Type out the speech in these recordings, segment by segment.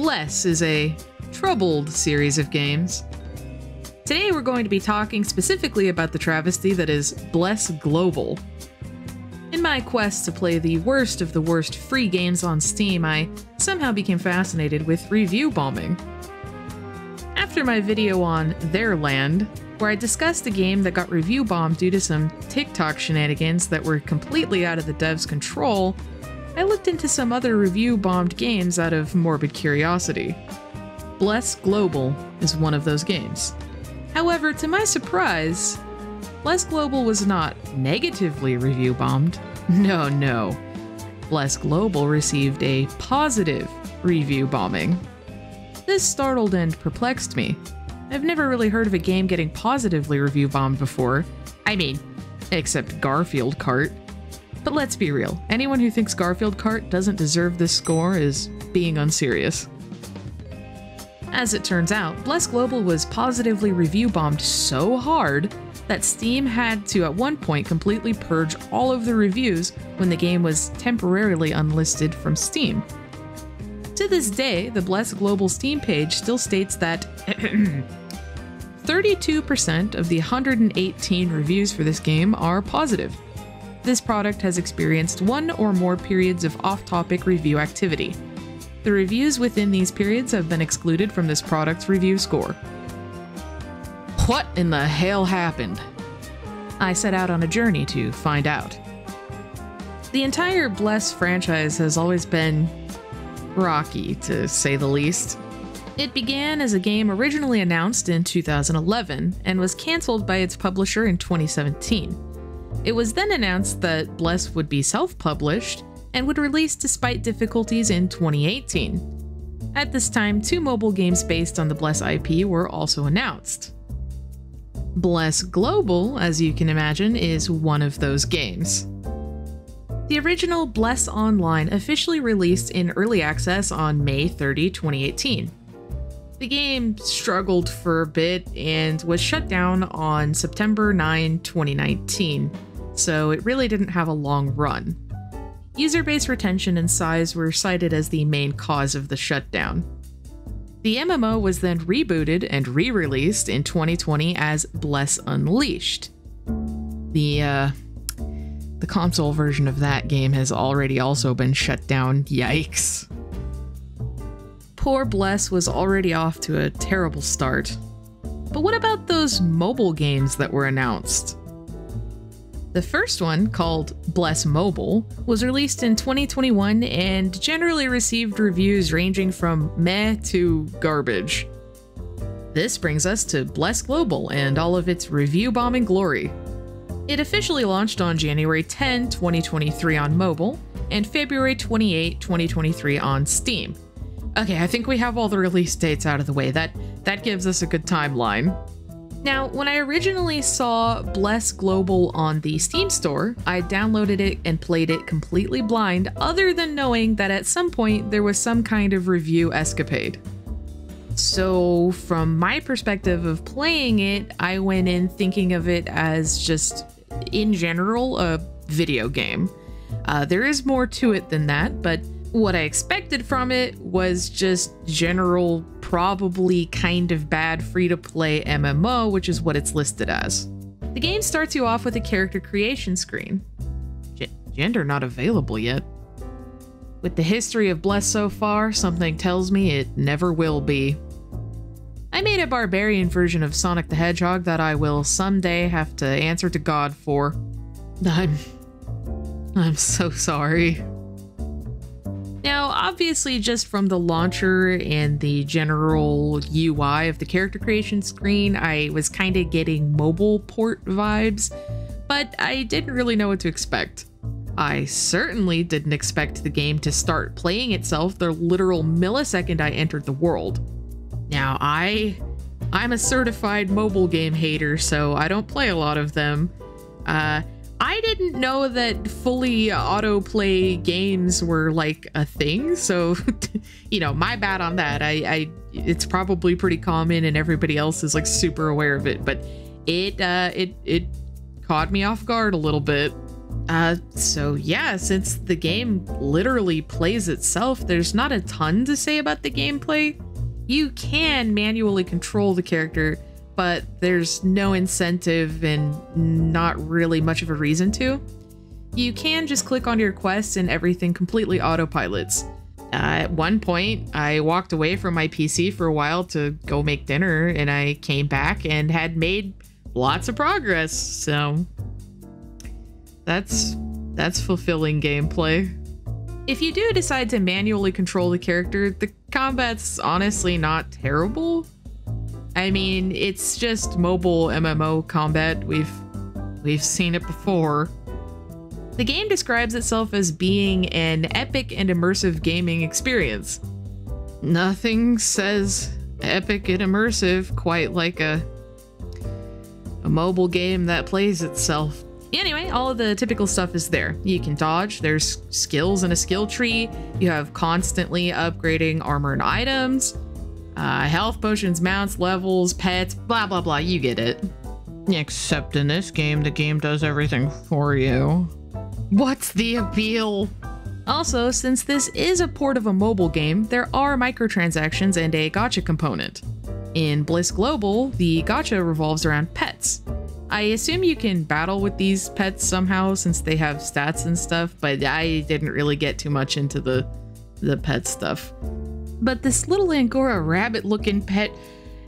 Bless is a troubled series of games. Today we're going to be talking specifically about the travesty that is Bless Global. In my quest to play the worst of the worst free games on Steam, I somehow became fascinated with review bombing. After my video on Their Land, where I discussed a game that got review bombed due to some TikTok shenanigans that were completely out of the dev's control, I looked into some other review bombed games out of morbid curiosity. Bless Global is one of those games. However, to my surprise, Bless Global was not negatively review bombed. No, no. Bless Global received a positive review bombing. This startled and perplexed me. I've never really heard of a game getting positively review bombed before. I mean, except Garfield Kart. But let's be real, anyone who thinks Garfield Kart doesn't deserve this score is being unserious. As it turns out, Bless Global was positively review bombed so hard that Steam had to at one point completely purge all of the reviews when the game was temporarily unlisted from Steam. To this day, the Bless Global Steam page still states that 32% of the 118 reviews for this game are positive. This product has experienced one or more periods of off topic review activity. The reviews within these periods have been excluded from this product's review score. What in the hell happened? I set out on a journey to find out. The entire Bless franchise has always been rocky, to say the least. It began as a game originally announced in 2011 and was cancelled by its publisher in 2017. It was then announced that Bless would be self published and would release despite difficulties in 2018. At this time, two mobile games based on the Bless IP were also announced. Bless Global, as you can imagine, is one of those games. The original Bless Online officially released in early access on May 30, 2018. The game struggled for a bit and was shut down on September 9, 2019, so it really didn't have a long run. User base retention and size were cited as the main cause of the shutdown. The MMO was then rebooted and re released in 2020 as Bless Unleashed. The, uh, the console version of that game has already also been shut down. Yikes. Poor Bless was already off to a terrible start. But what about those mobile games that were announced? The first one, called Bless Mobile, was released in 2021 and generally received reviews ranging from meh to garbage. This brings us to Bless Global and all of its review bombing glory. It officially launched on January 10, 2023 on mobile, and February 28, 2023 on Steam. Okay, I think we have all the release dates out of the way. That that gives us a good timeline. Now, when I originally saw Bless Global on the Steam store, I downloaded it and played it completely blind, other than knowing that at some point there was some kind of review escapade. So, from my perspective of playing it, I went in thinking of it as just, in general, a video game. Uh, there is more to it than that, but what I expected from it was just general, probably kind of bad free to play MMO, which is what it's listed as. The game starts you off with a character creation screen. G- gender not available yet. With the history of Bless so far, something tells me it never will be. I made a barbarian version of Sonic the Hedgehog that I will someday have to answer to God for. I'm. I'm so sorry. Now, obviously, just from the launcher and the general UI of the character creation screen, I was kind of getting mobile port vibes, but I didn't really know what to expect. I certainly didn't expect the game to start playing itself the literal millisecond I entered the world. Now, I I'm a certified mobile game hater, so I don't play a lot of them. Uh, I didn't know that fully autoplay games were like a thing, so you know, my bad on that. I, I it's probably pretty common and everybody else is like super aware of it, but it uh it it caught me off guard a little bit. Uh, so yeah, since the game literally plays itself, there's not a ton to say about the gameplay. You can manually control the character, but there's no incentive and not really much of a reason to. You can just click on your quests and everything completely autopilots. Uh, at one point, I walked away from my PC for a while to go make dinner, and I came back and had made lots of progress. So that's that's fulfilling gameplay. If you do decide to manually control the character, the combat's honestly not terrible. I mean, it's just mobile MMO combat. We've we've seen it before. The game describes itself as being an epic and immersive gaming experience. Nothing says epic and immersive quite like a a mobile game that plays itself. Anyway, all of the typical stuff is there. You can dodge, there's skills in a skill tree, you have constantly upgrading armor and items, uh, health potions, mounts, levels, pets, blah blah blah, you get it. Except in this game, the game does everything for you. What's the appeal? Also, since this is a port of a mobile game, there are microtransactions and a gacha component. In Bless Global, the gacha revolves around pets. I assume you can battle with these pets somehow since they have stats and stuff, but I didn't really get too much into the the pet stuff. But this little Angora rabbit looking pet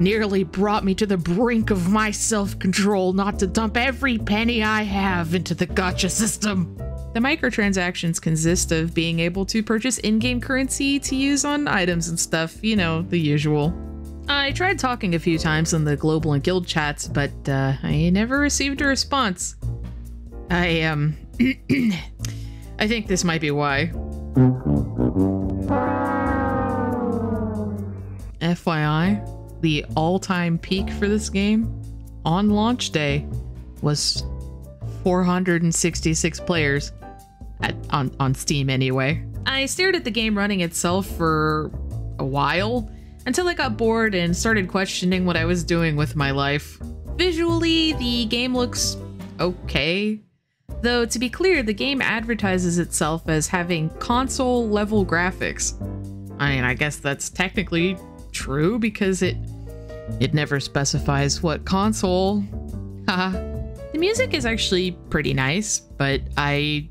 nearly brought me to the brink of my self-control not to dump every penny I have into the gacha system. The microtransactions consist of being able to purchase in-game currency to use on items and stuff, you know, the usual. I tried talking a few times in the global and guild chats, but uh, I never received a response. I, um, I think this might be why. FYI, the all-time peak for this game on launch day was 466 players at, on, on Steam anyway. I stared at the game running itself for a while until I got bored and started questioning what I was doing with my life. Visually, the game looks okay. Though, to be clear, the game advertises itself as having console level graphics. I mean, I guess that's technically true because it it never specifies what console. The music is actually pretty nice, but I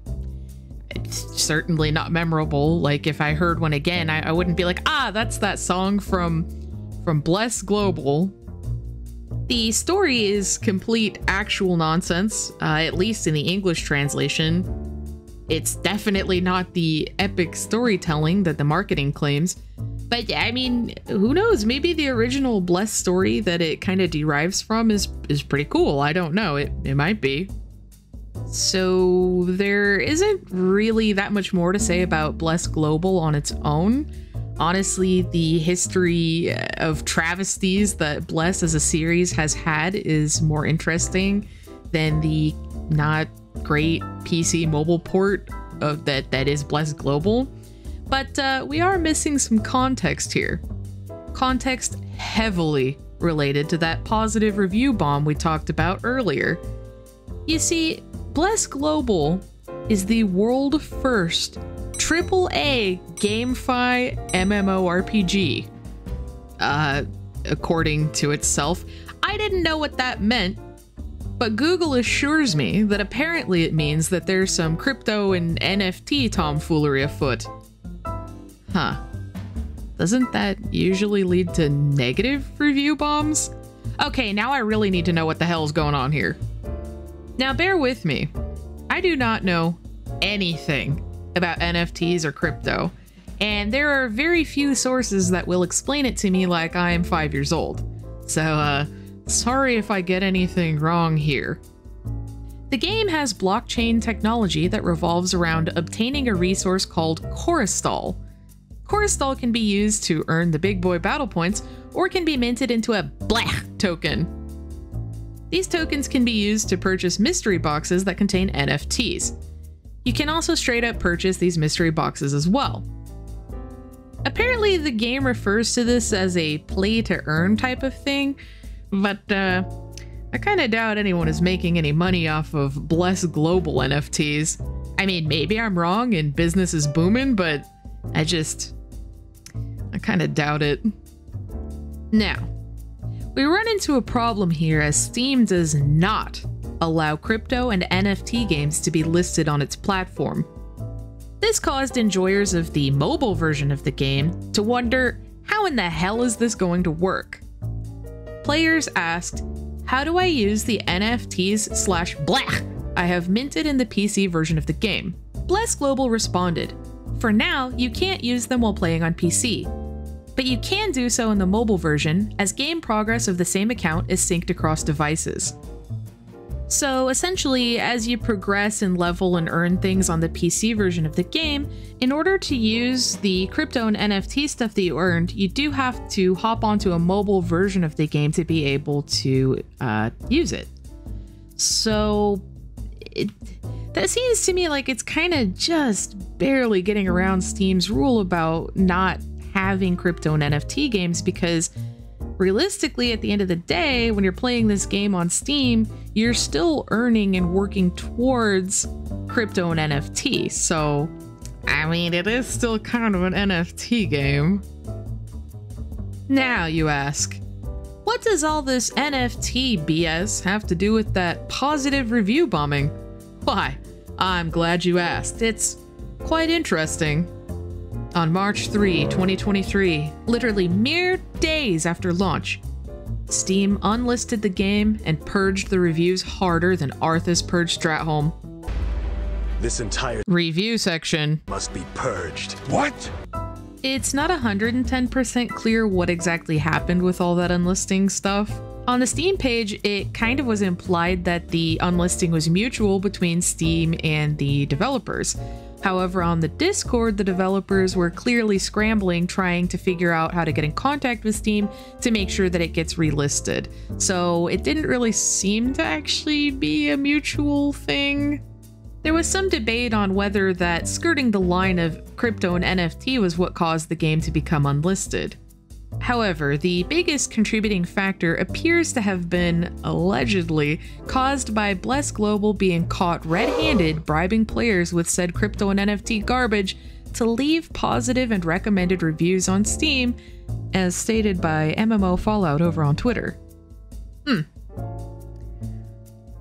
it's certainly not memorable. Like if I heard one again, I, I wouldn't be like, ah, that's that song from from Bless Global. The story is complete actual nonsense, uh, at least in the English translation. It's definitely not the epic storytelling that the marketing claims. But I mean, who knows? Maybe the original Bless story that it kind of derives from is is pretty cool. I don't know. It it might be. So there isn't really that much more to say about Bless Global on its own. Honestly, the history of travesties that Bless as a series has had is more interesting than the not great PC mobile port of that that is Bless Global. But uh, we are missing some context here. Context heavily related to that positive review bomb we talked about earlier. You see, Bless Global is the world first AAA GameFi MMORPG. Uh, according to itself. I didn't know what that meant, but Google assures me that apparently it means that there's some crypto and NFT tomfoolery afoot. Huh. Doesn't that usually lead to negative review bombs? Okay, now I really need to know what the hell's going on here. Now, bear with me. I do not know anything about NFTs or crypto, and there are very few sources that will explain it to me like I am five years old. So, uh, sorry if I get anything wrong here. The game has blockchain technology that revolves around obtaining a resource called Chorustal. Chorustal can be used to earn the big boy battle points or can be minted into a BLEC token, these tokens can be used to purchase mystery boxes that contain NFTs. You can also straight up purchase these mystery boxes as well. Apparently, the game refers to this as a play to earn type of thing, but uh, I kind of doubt anyone is making any money off of Bless Global NFTs. I mean, maybe I'm wrong and business is booming, but I just. I kind of doubt it. Now, we run into a problem here as Steam does not allow crypto and NFT games to be listed on its platform. This caused enjoyers of the mobile version of the game to wonder how in the hell is this going to work? Players asked, How do I use the NFTs slash blah I have minted in the PC version of the game? Bless Global responded, For now, you can't use them while playing on PC. But you can do so in the mobile version, as game progress of the same account is synced across devices. So essentially, as you progress and level and earn things on the PC version of the game, in order to use the crypto and NFT stuff that you earned, you do have to hop onto a mobile version of the game to be able to uh, use it. So it, that seems to me like it's kind of just barely getting around Steam's rule about not having crypto and NFT games because realistically, at the end of the day, when you're playing this game on Steam, you're still earning and working towards crypto and NFT. So, I mean, it is still kind of an NFT game. Now, you ask, what does all this NFT BS have to do with that positive review bombing? Why, I'm glad you asked. It's quite interesting. On March 3, 2023, literally mere days after launch, Steam unlisted the game and purged the reviews harder than Arthas purged Stratholme. This entire review section must be purged. What? It's not 110% clear what exactly happened with all that unlisting stuff. On the Steam page, it kind of was implied that the unlisting was mutual between Steam and the developers, However, on the Discord, the developers were clearly scrambling trying to figure out how to get in contact with Steam to make sure that it gets relisted. So it didn't really seem to actually be a mutual thing. There was some debate on whether that skirting the line of crypto and NFT was what caused the game to become unlisted. However, the biggest contributing factor appears to have been, allegedly, caused by Bless Global being caught red handed bribing players with said crypto and NFT garbage to leave positive and recommended reviews on Steam, as stated by MMO Fallout over on Twitter. Hmm.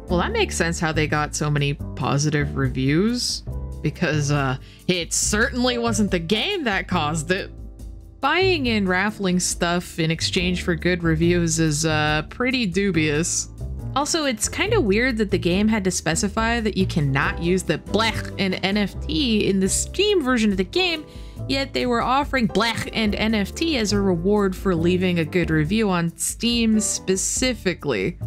Well, that makes sense how they got so many positive reviews, because uh, it certainly wasn't the game that caused it. Buying and raffling stuff in exchange for good reviews is uh, pretty dubious. Also, it's kind of weird that the game had to specify that you cannot use the BLEC and NFT in the Steam version of the game, yet they were offering BLEC and NFT as a reward for leaving a good review on Steam specifically.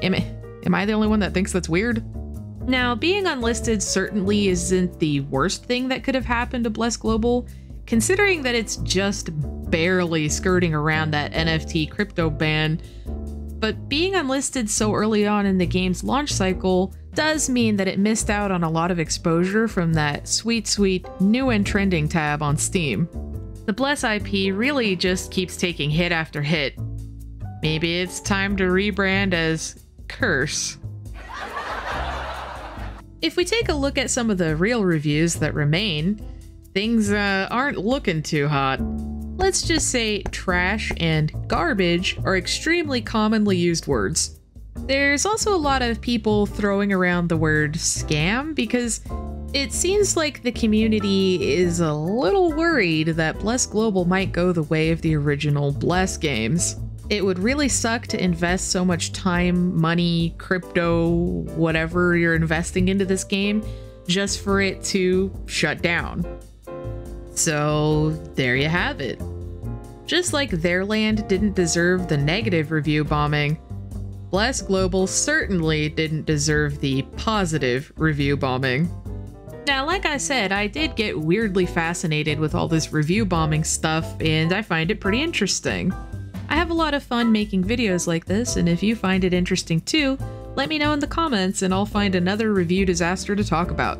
Am I, am I the only one that thinks that's weird? Now, being unlisted certainly isn't the worst thing that could have happened to Bless Global. Considering that it's just barely skirting around that NFT crypto ban, but being unlisted so early on in the game's launch cycle does mean that it missed out on a lot of exposure from that sweet, sweet new and trending tab on Steam. The Bless IP really just keeps taking hit after hit. Maybe it's time to rebrand as Curse. If we take a look at some of the real reviews that remain, things uh, aren't looking too hot. Let's just say trash and garbage are extremely commonly used words. There's also a lot of people throwing around the word scam because it seems like the community is a little worried that Bless Global might go the way of the original Bless games. It would really suck to invest so much time, money, crypto, whatever you're investing into this game just for it to shut down. So there you have it. Just like their land didn't deserve the negative review bombing, Bless Global certainly didn't deserve the positive review bombing. Now, like I said, I did get weirdly fascinated with all this review bombing stuff, and I find it pretty interesting. I have a lot of fun making videos like this, and if you find it interesting too, let me know in the comments and I'll find another review disaster to talk about.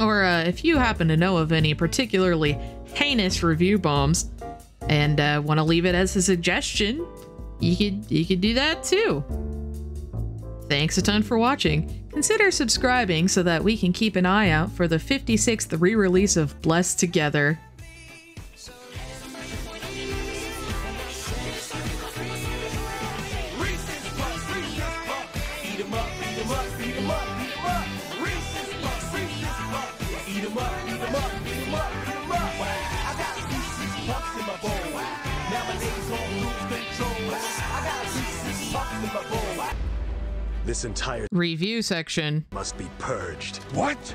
Or uh, if you happen to know of any particularly heinous review bombs and uh, want to leave it as a suggestion, you could you could do that too. Thanks a ton for watching. Consider subscribing so that we can keep an eye out for the 56th re release of Blessed Together. This entire Review section. must be purged. What?